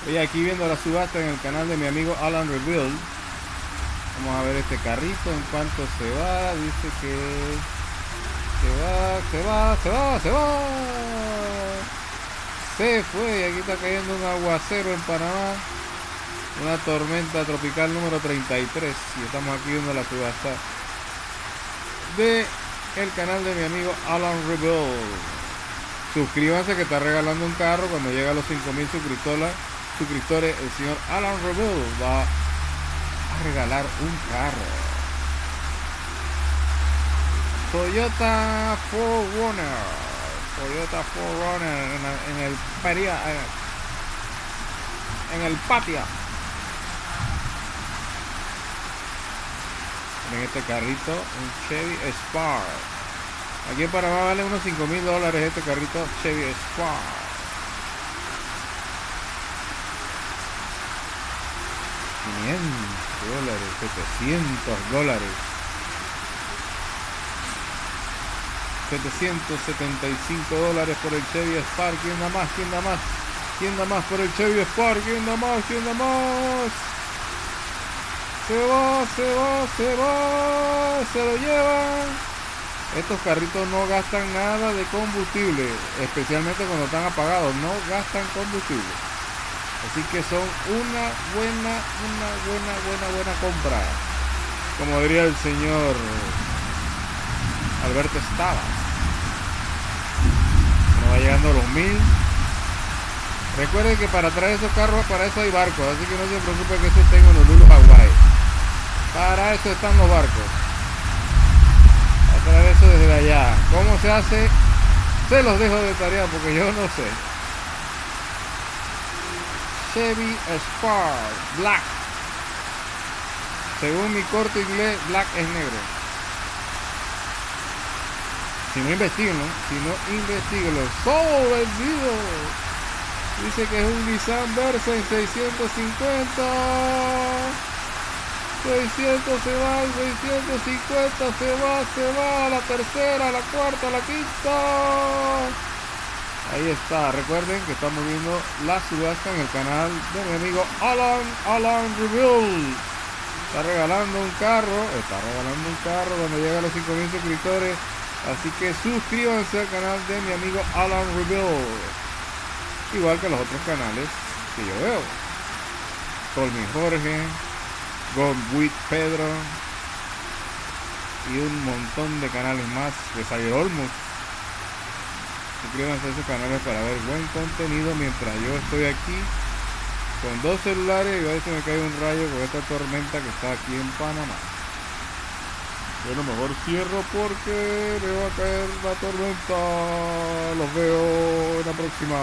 Estoy aquí viendo la subasta en el canal de mi amigo Alan Rebuild. Vamos a ver este carrito en cuanto se va. Dice que se va, se va, se va, se va. Se fue y aquí está cayendo un aguacero en Panamá. Una tormenta tropical número 33. Y estamos aquí viendo la subasta de el canal de mi amigo Alan Rebuild. Suscríbanse que está regalando un carro cuando llega a los 5000 suscriptores. Suscriptores, el señor Alan Rebel va a regalar un carro. Toyota 4Runner. Toyota 4Runner en, el paria, en el patio. En este carrito, un Chevy Spark. Aquí en Panamá vale unos 5 mil dólares este carrito Chevy Spark. Dólares, 700 dólares. 775 dólares por el Chevy Spark. ¿Quién da más? ¿Quién da más? ¿Quién da más por el Chevy Spark? ¿Quién da más? ¿Quién da más? Se va, se va, se va. Se lo llevan. Estos carritos no gastan nada de combustible, especialmente cuando están apagados, no gastan combustible. Así que son una buena, una buena, buena, buena compra. Como diría el señor Alberto Estaba. No va llegando a los mil. Recuerden que para traer esos carros, para eso hay barcos, así que no se preocupe que eso tengo en los Lulu Hawaii. Para eso están los barcos traer eso desde allá. ¿Cómo se hace? Se los dejo de tarea porque yo no sé. Chevy Spark Black. Según mi corto inglés, black es negro. Si no investigo, ¿no? Si no investigo, ¡Oh, vendido! Dice que es un Nissan Versa en 650. 600 se va, 650 se va, se va, la tercera, la cuarta, la quinta. Ahí está, recuerden que estamos viendo la subasta en el canal de mi amigo Alan, Alan Review. Está regalando un carro, está regalando un carro cuando llega los 5000 suscriptores. Así que suscríbanse al canal de mi amigo Alan Review. Igual que los otros canales que yo veo. Colmin Jorge, with Pedro y un montón de canales más de Xavier Olmos. Suscríbanse a esos canales para ver buen contenido mientras yo estoy aquí con dos celulares y a veces me cae un rayo con esta tormenta que está aquí en Panamá. Bueno, mejor cierro porque me va a caer la tormenta. Los veo en la próxima.